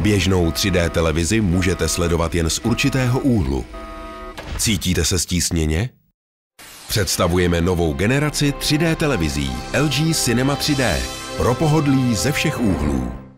Běžnou 3D televizi můžete sledovat jen z určitého úhlu. Cítíte se stísněně? Představujeme novou generaci 3D televizí LG Cinema 3D pro pohodlí ze všech úhlů.